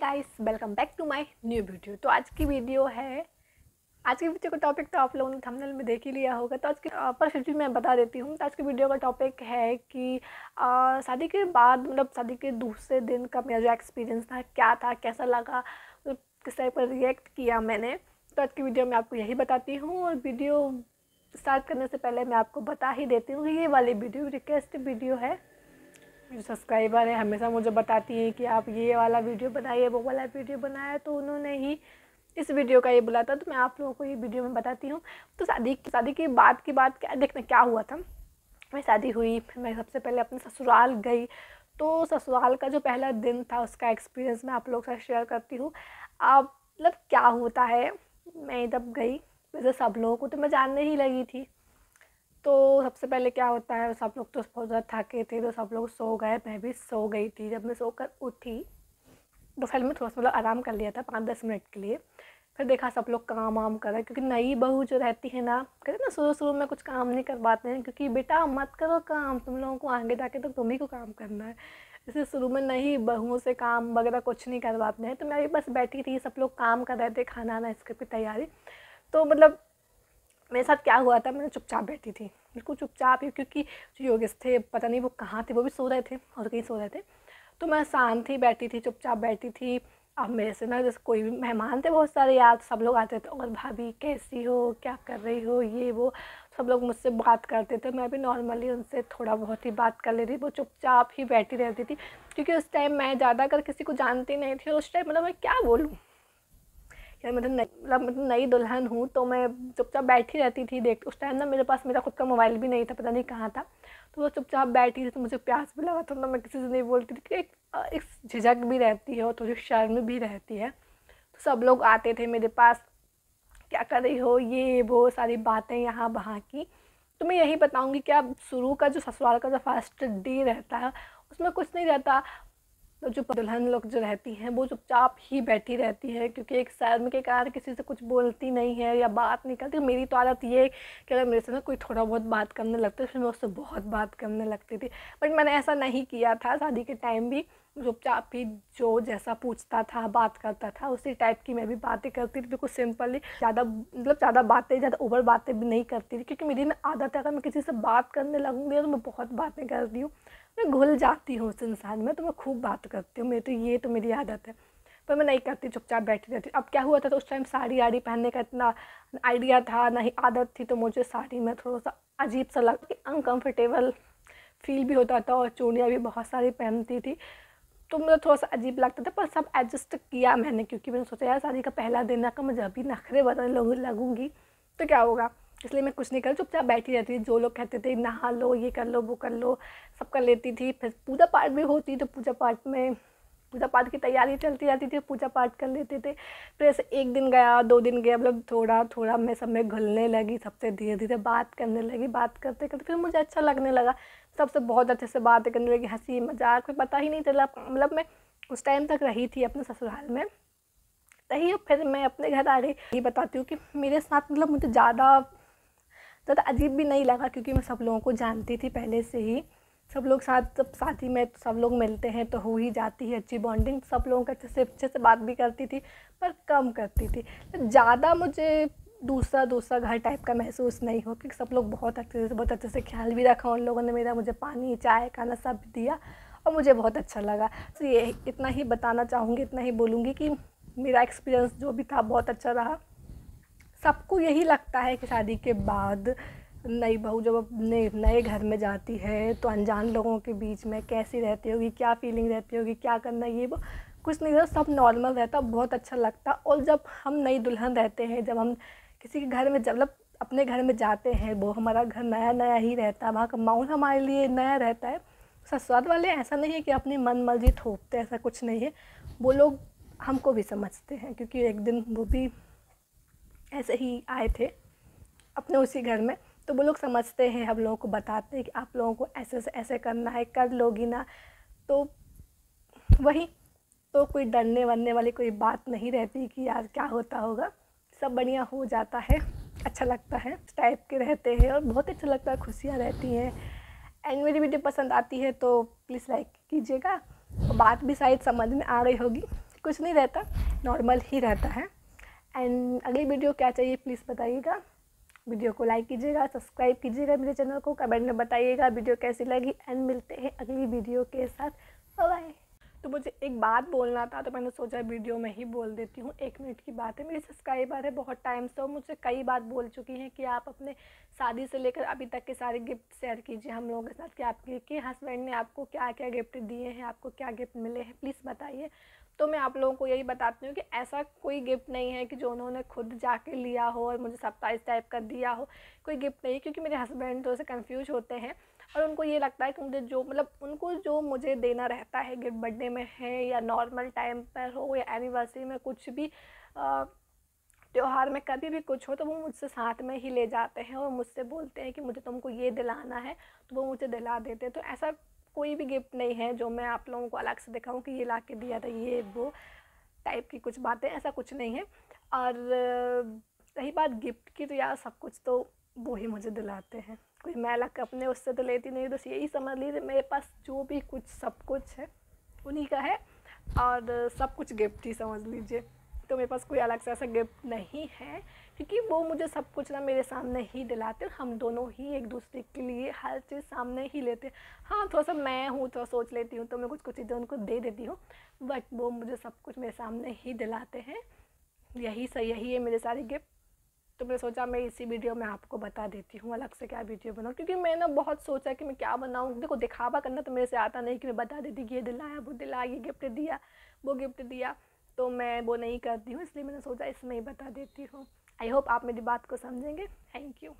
Guys welcome back to my new video तो आज की वीडियो है, आज की वीडियो का टॉपिक तो आप लोगों ने थंबनेल में देख ही लिया होगा। तो आज की पर फिर भी मैं बता देती हूँ तो आज की वीडियो का टॉपिक है कि शादी के बाद मतलब शादी के दूसरे दिन का मेरा जो एक्सपीरियंस था, क्या था, कैसा लगा मतलब किस टाइप पर रिएक्ट किया मैंने। तो आज की वीडियो में आपको यही बताती हूँ और वीडियो स्टार्ट करने से पहले मैं आपको बता ही देती हूँ कि ये वाली वीडियो रिक्वेस्ट वीडियो है। जो सब्सक्राइबर है, हमेशा मुझे बताती हैं कि आप ये वाला वीडियो बनाइए, वो वाला वीडियो बनाया तो उन्होंने ही इस वीडियो का ये बुला था। तो मैं आप लोगों को ये वीडियो में बताती हूँ। तो शादी शादी की बात की बात क्या, देखना क्या हुआ था। मैं शादी हुई, फिर मैं सबसे पहले अपने ससुराल गई। तो ससुराल का जो पहला दिन था, उसका एक्सपीरियंस मैं आप लोग से शेयर करती हूँ। आप मतलब क्या होता है, मैं जब गई, वैसे सब लोगों को तो मैं जानने ही लगी थी। तो सबसे पहले क्या होता है, सब लोग तो बहुत ज़्यादा थके थे तो सब लोग सो गए, मैं भी सो गई थी। जब मैं सोकर उठी तो फिर मैं थोड़ा सा मतलब आराम कर लिया था पाँच दस मिनट के लिए। फिर देखा सब लोग काम वाम कर रहे क्योंकि नई बहू जो रहती है ना, कहते ना शुरू शुरू में कुछ काम नहीं करवाते हैं, क्योंकि बेटा मत करो काम, तुम लोगों को आगे जाके तो तुम ही को काम करना है। इसलिए शुरू में नई बहुओं से काम वगैरह कुछ नहीं करवाते हैं तो मैं भी बस बैठी थी, सब लोग काम कर रहे थे खाना आना इसके भी तैयारी। तो मतलब मेरे साथ क्या हुआ था मैं चुपचाप बैठी थी। बिल्कुल चुपचाप ही, क्योंकि जो योगेश थे, पता नहीं वो कहाँ थे, वो भी सो रहे थे और कहीं सो रहे थे। तो मैं शांत ही बैठी थी, चुपचाप बैठी थी। अब मेरे से ना जैसे कोई भी मेहमान थे बहुत सारे, यार सब लोग आते थे, और भाभी कैसी हो? क्या कर रही हो? ये, वो। सब लोग मुझसे बात करते थे। मैं भी नॉर्मली उनसे थोड़ा बहुत ही बात कर लेती वो चुपचाप ही बैठी रहती थी। क्योंकि उस टाइम मैं ज़्यादा कर किसी को जानती नहीं थी और उस टाइम मतलब मैं क्या बोलूँ? यार मतलब नई मतलब मतलब नई दुल्हन हूँ तो मैं चुपचाप बैठी रहती थी देख, उस टाइम ना मेरे पास मेरा खुद का मोबाइल भी नहीं था, पता नहीं कहाँ था। तो वो चुपचाप बैठी थी तो मुझे प्यास भी लगा था तो मैं किसी से नहीं बोलती थी कि एक एक झिझक भी रहती है और थोड़ी शर्म भी रहती है। तो सब लोग आते थे मेरे पास, क्या कर रही हो? ये, वो, सारी बातें यहाँ, वहाँ की? तो मैं यही बताऊँगी कि आप शुरू का जो ससुराल का जो फ़र्स्ट डे रहता है, उसमें कुछ नहीं रहता। जो दुल्हन लोग जो रहती हैं, वो चुपचाप ही बैठी रहती है, क्योंकि एक शर्म के कारण किसी से कुछ बोलती नहीं है या बात नहीं करती। मेरी तो आदत ये कि अगर मेरे से ना कोई थोड़ा बहुत बात करने लगता फिर मैं उससे बहुत बात करने लगती थी। बट मैंने ऐसा नहीं किया था। शादी के टाइम भी चुपचाप ही जो जैसा पूछता था, बात करता था, उसी टाइप की मैं भी बातें करती थी। बिल्कुल सिंपली, ज़्यादा मतलब ज़्यादा बातें, ज़्यादा ओवर बातें भी नहीं करती थी, क्योंकि मेरी ना आदत है, अगर मैं किसी से बात करने लगूँगी तो मैं बहुत बातें करती हूँ। मैं घुल जाती हूँ उस इंसान में तो मैं खूब बात करती हूँ, मेरी तो ये तो मेरी आदत है। पर मैं नहीं करती, चुपचाप बैठी रहती अब क्या हुआ था तो उस टाइम साड़ी आड़ी पहनने का इतना आइडिया था, ना ही आदत थी तो मुझे साड़ी में थोड़ा सा अजीब सा लगा कि अनकम्फर्टेबल फील भी होता था और चूड़ियाँ भी बहुत सारी पहनती थी। तो मुझे थोड़ा सा अजीब लगता था, पर सब एडजस्ट किया मैंने, क्योंकि मैंने सोचा, यार शादी का पहला दिन है मैं जब भी नखरे बदलने लगूँगी तो क्या होगा? इसलिए मैं कुछ नहीं कर चुपचाप बैठी रहती थी, जो लोग कहते थे, नहा लो, ये कर लो, वो कर लो, सब कर लेती थी। फिर पूजा पाठ भी होती तो पूजा पाठ में, पूजा पाठ की तैयारी चलती रहती थी, पूजा पाठ कर लेते थे। फिर ऐसे एक दिन गया, दो दिन गया मतलब थोड़ा थोड़ा मैं सब में घुलने लगी, सबसे धीरे धीरे बात करने लगी, बात करते करते फिर मुझे अच्छा लगने लगा। सबसे बहुत अच्छे से बातें करने लगी, हँसी, मज़ाक फिर पता ही नहीं चला मतलब मैं उस टाइम तक रही थी अपने ससुराल में। रही फिर मैं अपने घर आ गई। ये बताती हूँ कि मेरे साथ मतलब मुझे ज़्यादा ज़्यादा अजीब भी नहीं लगा क्योंकि मैं सब लोगों को जानती थी पहले से ही। सब लोग साथ साथी में सब लोग मिलते हैं तो हो ही जाती है अच्छी बॉन्डिंग सब लोगों का अच्छे से अच्छे से बात भी करती थी, पर कम करती थी। ज़्यादा मुझे दूसरा दूसरा घर टाइप का महसूस नहीं हो क्योंकि सब लोग बहुत अच्छे से, बहुत अच्छे से ख्याल भी रखा। उन लोगों ने मेरा, मुझे पानी, चाय, खाना सब दिया और मुझे बहुत अच्छा लगा। तो ये इतना ही बताना चाहूँगी, इतना ही बोलूँगी कि मेरा एक्सपीरियंस जो भी था बहुत अच्छा रहा। सबको यही लगता है कि शादी के बाद नई बहू जब अपने नए घर में जाती है तो अनजान लोगों के बीच में कैसी रहती होगी, क्या फीलिंग रहती होगी, क्या करना ये वो कुछ नहीं सब नॉर्मल रहता, बहुत अच्छा लगता। और जब हम नई दुल्हन रहते हैं, जब हम किसी के घर में, जब मतलब अपने घर में जाते हैं, वो हमारा घर नया नया ही रहता है, वहाँ का माहौल हमारे लिए नया रहता है। ससुराल वाले, ऐसा नहीं है कि अपनी मन मर्ज़ी थोपते, ऐसा कुछ नहीं है। वो लोग हमको भी समझते हैं, क्योंकि एक दिन वो भी ऐसे ही आए थे अपने उसी घर में। तो वो लोग समझते हैं, हम लोगों को बताते हैं कि आप लोगों को ऐसे से ऐसे करना है, कर लोगी ना। तो वही तो कोई डरने वरने वाली कोई बात नहीं रहती कि यार क्या होता होगा। सब बढ़िया हो जाता है अच्छा लगता है टाइप के रहते हैं और बहुत अच्छा लगता है, खुशियाँ रहती हैं। एंड मेरी वीडियो पसंद आती है तो प्लीज़ लाइक कीजिएगा। बात भी शायद समझ में आ रही होगी। कुछ नहीं रहता नॉर्मल ही रहता है। एंड अगली वीडियो क्या चाहिए प्लीज़ बताइएगा। वीडियो को लाइक कीजिएगा, सब्सक्राइब कीजिएगा मेरे चैनल को, कमेंट में बताइएगा वीडियो कैसी लगी एंड मिलते हैं अगली वीडियो के साथ। बाय तो मुझे एक बात बोलना था तो मैंने सोचा वीडियो में ही बोल देती हूँ। एक मिनट की बात है, मेरी सब्सक्राइबर है, बहुत टाइम से, और मुझसे कई बार बोल चुकी हैं कि आप अपने शादी से लेकर अभी तक के सारे गिफ्ट शेयर कीजिए हम लोगों के साथ, कि आपके, कि हस्बैंड ने आपको क्या क्या गिफ्ट दिए हैं, आपको क्या गिफ्ट मिले हैं प्लीज़ बताइए। तो मैं आप लोगों को यही बताती हूँ कि ऐसा कोई गिफ्ट नहीं है कि जो उन्होंने खुद जाके लिया हो और मुझे सरप्राइज़ टाइप का दिया हो। कोई गिफ्ट नहीं क्योंकि मेरे हस्बैंड तो उसे कन्फ्यूज़ होते हैं और उनको ये लगता है कि मुझे जो मतलब उनको जो मुझे देना रहता है गिफ्ट बर्थडे में है या नॉर्मल टाइम पर हो या एनिवर्सरी में कुछ भी त्यौहार में कभी भी कुछ हो तो वो मुझसे साथ में ही ले जाते हैं और मुझसे बोलते हैं कि मुझे तुमको ये दिलाना है तो वो मुझे दिला देते हैं। तो ऐसा कोई भी गिफ्ट नहीं है जो मैं आप लोगों को अलग से दिखाऊँ कि ये ला के दिया था, ये वो टाइप की कुछ बातें, ऐसा कुछ नहीं है। और, रही बात गिफ्ट की तो यार सब कुछ तो वो ही मुझे दिलाते हैं। कोई मैं अलग अपने उससे तो लेती नहीं बस यही समझ लीजिए, मेरे पास जो भी कुछ सब कुछ है, उन्हीं का है। और सब कुछ गिफ्ट ही समझ लीजिए। तो मेरे पास कोई अलग से ऐसा गिफ्ट नहीं है, क्योंकि वो मुझे सब कुछ ना मेरे सामने ही दिलाते हम दोनों ही एक दूसरे के लिए हर चीज़ सामने ही लेते हाँ। थोड़ा सा मैं हूँ, थोड़ा सोच लेती हूँ तो मैं कुछ कुछ चीज़ें उनको दे देती हूँ बट वो मुझे सब कुछ मेरे सामने ही दिलाते हैं। यही सही यही है मेरे सारे गिफ्ट तो मैंने सोचा मैं इसी वीडियो में आपको बता देती हूँ, अलग से क्या वीडियो बनाऊँ, क्योंकि मैंने बहुत सोचा कि मैं क्या बनाऊँ। देखो, दिखावा करना तो मेरे से आता नहीं कि मैं बता देती कि ये दिलाया, वो दिलाया ये गिफ्ट दिया, वो गिफ्ट दिया। तो मैं वो नहीं करती हूँ, इसलिए मैंने सोचा इसमें ही बता देती हूँ। आई होप आप मेरी बात को समझेंगे। Thank you